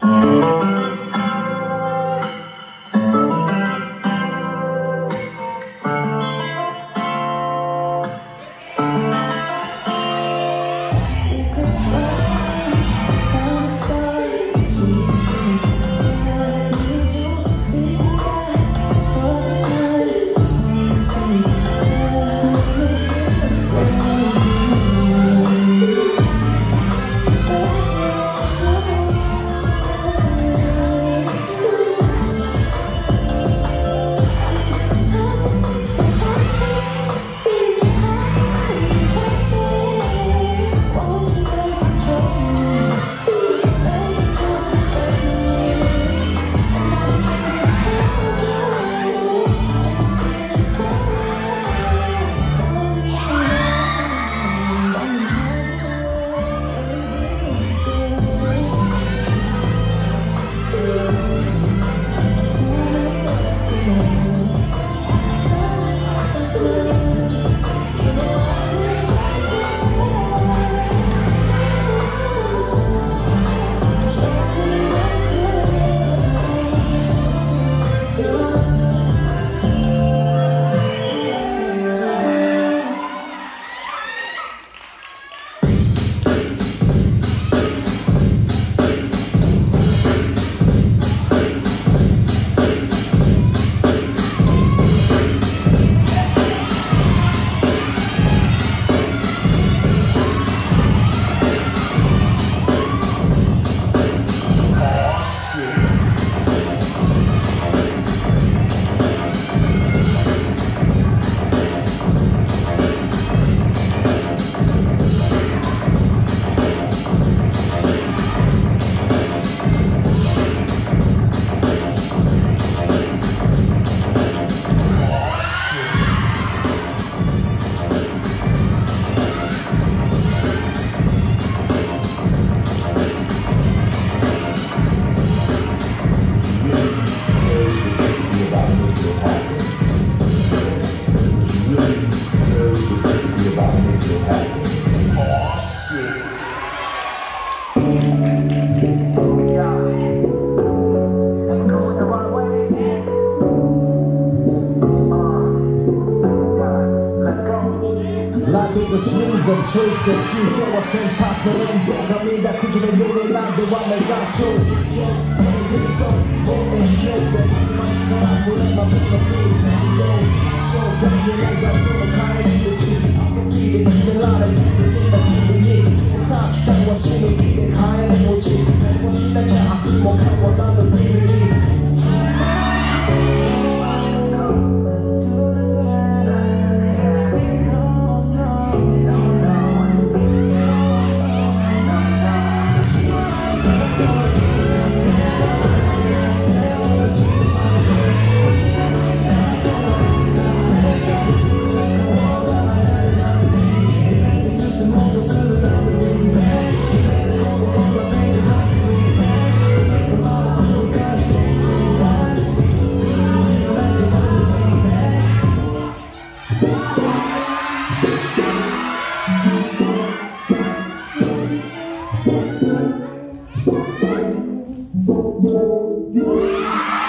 choices of choices Choose what was sent back no end Camina cuyo me dio el lado a la exhausto Yo, painting so, hold on, yo But you might come out with my people too Yo, so, don't you like I'm gonna Thank you.